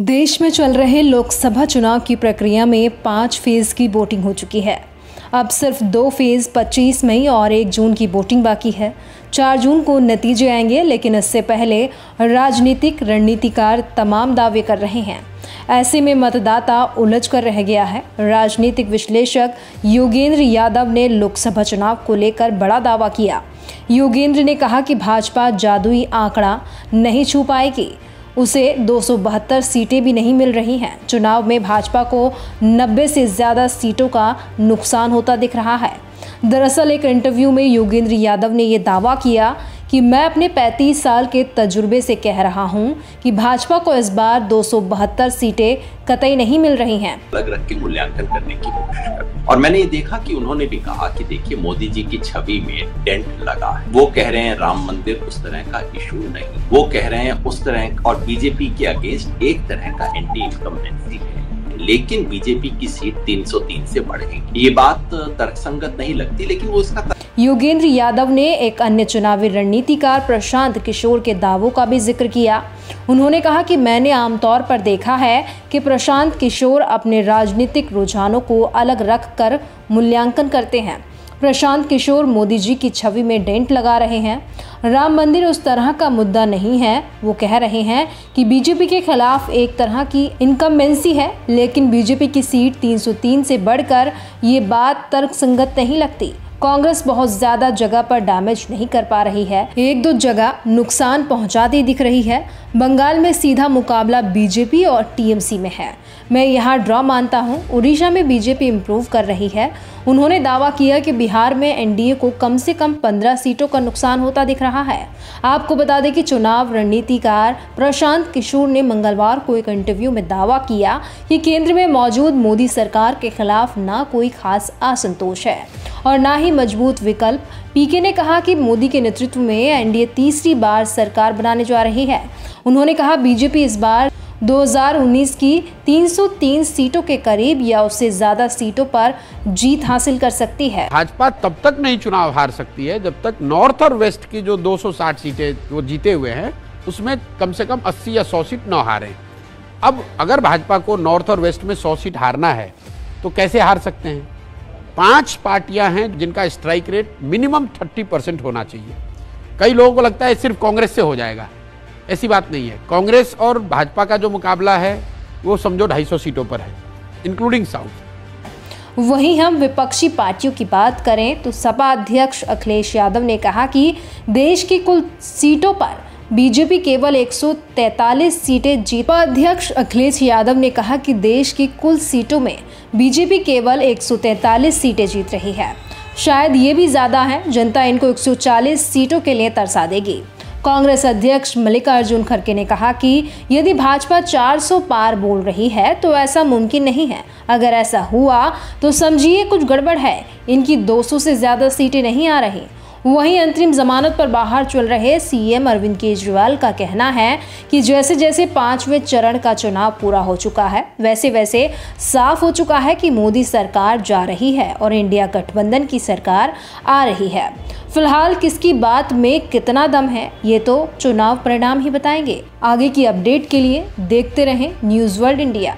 देश में चल रहे लोकसभा चुनाव की प्रक्रिया में पाँच फ़ेज़ की वोटिंग हो चुकी है। अब सिर्फ़ दो फ़ेज़ 25 मई और एक जून की वोटिंग बाकी है। चार जून को नतीजे आएँगे, लेकिन इससे पहले राजनीतिक रणनीतिकार तमाम दावे कर रहे हैं। ऐसे में मतदाता उलझ कर रह गया है। राजनीतिक विश्लेषक योगेंद्र यादव ने लोकसभा चुनाव को लेकर बड़ा दावा किया। योगेंद्र ने कहा कि भाजपा जादुई आंकड़ा नहीं छू पाएगी। उसे दो सौ बहत्तर सीटें भी नहीं मिल रही हैं। चुनाव में भाजपा को 90 से ज़्यादा सीटों का नुकसान होता दिख रहा है। दरअसल एक इंटरव्यू में योगेंद्र यादव ने यह दावा किया कि मैं अपने 35 साल के तजुर्बे से कह रहा हूँ कि भाजपा को इस बार दो सौ बहत्तर सीटें कतई नहीं मिल रही हैं। अलग रख के मूल्यांकन करने की और मैंने ये देखा कि उन्होंने भी कहा कि देखिए, मोदी जी की छवि में डेंट लगा है। वो कह रहे हैं राम मंदिर उस तरह का इशू नहीं। वो कह रहे हैं उस तरह और बीजेपी के अगेंस्ट एक तरह का एंटी इनकम्बेंसी है। लेकिन बीजेपी की सीट 303 से बढ़ेगी। ये बात तर्कसंगत नहीं लगती, लेकिन वो इसका योगेंद्र यादव ने एक अन्य चुनावी रणनीतिकार प्रशांत किशोर के दावों का भी ज़िक्र किया। उन्होंने कहा कि मैंने आमतौर पर देखा है कि प्रशांत किशोर अपने राजनीतिक रुझानों को अलग रख कर मूल्यांकन करते हैं। प्रशांत किशोर मोदी जी की छवि में डेंट लगा रहे हैं। राम मंदिर उस तरह का मुद्दा नहीं है। वो कह रहे हैं कि बीजेपी के खिलाफ एक तरह की इनकम्बेंसी है, लेकिन बीजेपी की सीट 303 से बढ़कर ये बात तर्कसंगत नहीं लगती। कांग्रेस बहुत ज़्यादा जगह पर डैमेज नहीं कर पा रही है। एक दो जगह नुकसान पहुंचाती दिख रही है। बंगाल में सीधा मुकाबला बीजेपी और टीएमसी में है। मैं यहाँ ड्रॉ मानता हूँ, उड़ीसा में बीजेपी इम्प्रूव कर रही है। उन्होंने दावा किया कि बिहार में एनडीए को कम से कम 15 सीटों का नुकसान होता दिख रहा है। आपको बता दें कि चुनाव रणनीतिकार प्रशांत किशोर ने मंगलवार को एक इंटरव्यू में दावा किया कि केंद्र में मौजूद मोदी सरकार के खिलाफ ना कोई खास असंतोष है। और ना ही मज़बूत विकल्प। पीके ने कहा कि मोदी के नेतृत्व में एनडीए तीसरी बार सरकार बनाने जा रही है। उन्होंने कहा बीजेपी इस बार 2019 की 303 सीटों के करीब या उससे ज़्यादा सीटों पर जीत हासिल कर सकती है। भाजपा तब तक नहीं चुनाव हार सकती है जब तक नॉर्थ और वेस्ट की जो 260 सीटें वो जीते हुए हैं, उसमें कम से कम 80 या 100 सीट न हारे। अब अगर भाजपा को नॉर्थ और वेस्ट में 100 सीट हारना है तो कैसे हार सकते हैं? पाँच पार्टियाँ हैं जिनका स्ट्राइक रेट मिनिमम 30 परसेंट होना चाहिए। कई लोगों को लगता है सिर्फ़ कांग्रेस से हो जाएगा। ऐसी बात नहीं है। कांग्रेस और भाजपा का जो मुकाबला है, वो समझो 250 सीटों पर है इंक्लूडिंग साउथ वहीं हम विपक्षी पार्टियों की बात करें तो सपा अध्यक्ष अखिलेश यादव ने कहा कि देश की कुल सीटों पर बीजेपी केवल 143 सीटें जीत अध्यक्ष अखिलेश यादव ने कहा कि देश की कुल सीटों में बीजेपी केवल 143 सीटें जीत रही है। शायद ये भी ज़्यादा है, जनता इनको 140 सीटों के लिए तरसा देगी। कांग्रेस अध्यक्ष मल्लिकार्जुन खड़गे ने कहा कि यदि भाजपा 400 पार बोल रही है तो ऐसा मुमकिन नहीं है। अगर ऐसा हुआ तो समझिए कुछ गड़बड़ है। इनकी 200 से ज़्यादा सीटें नहीं आ रही। वहीं अंतरिम जमानत पर बाहर चल रहे सीएम अरविंद केजरीवाल का कहना है कि जैसे जैसे पाँचवें चरण का चुनाव पूरा हो चुका है वैसे वैसे साफ़ हो चुका है कि मोदी सरकार जा रही है और इंडिया गठबंधन की सरकार आ रही है। फ़िलहाल किसकी बात में कितना दम है, ये तो चुनाव परिणाम ही बताएँगे। आगे की अपडेट के लिए देखते रहें न्यूज़ वर्ल्ड इंडिया।